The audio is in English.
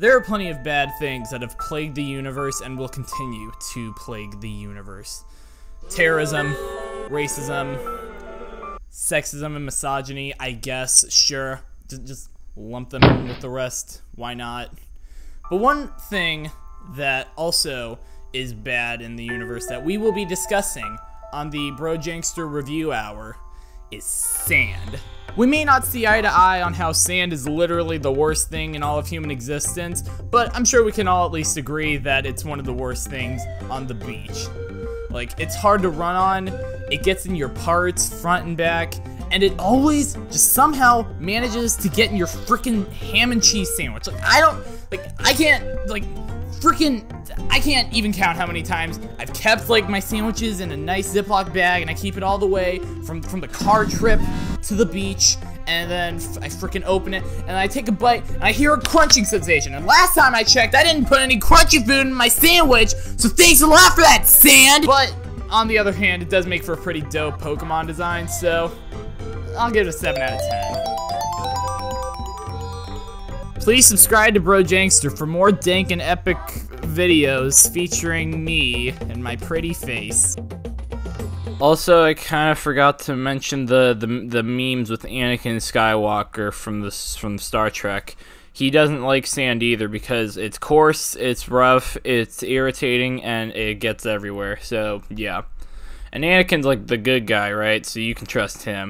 There are plenty of bad things that have plagued the universe and will continue to plague the universe. Terrorism, racism, sexism and misogyny, I guess, sure. Just, lump them in with the rest. Why not? But one thing that also is bad in the universe that we will be discussing on the Brojangster Review Hour is sand. We may not see eye to eye on how sand is literally the worst thing in all of human existence, but I'm sure we can all at least agree that it's one of the worst things on the beach. Like, it's hard to run on, it gets in your parts, front and back, and it always just somehow manages to get in your freaking ham and cheese sandwich. Like, I don't, like, I can't, like, freaking I can't even count how many times I've kept like my sandwiches in a nice Ziploc bag and I keep it all the way from from the car trip to the beach and then I freaking open it and I take a bite and I hear a crunching sensation and last time I checked I didn't put any crunchy food in my sandwich so thanks a lot for that sand but on the other hand it does make for a pretty dope Pokemon design so I'll give it a 7 out of 10. Please subscribe to Brojangster for more dank and epic videos featuring me and my pretty face. Also, I kind of forgot to mention the, the the memes with Anakin Skywalker from the from Star Trek. He doesn't like sand either because it's coarse, it's rough, it's irritating, and it gets everywhere. So yeah, and Anakin's like the good guy, right? So you can trust him.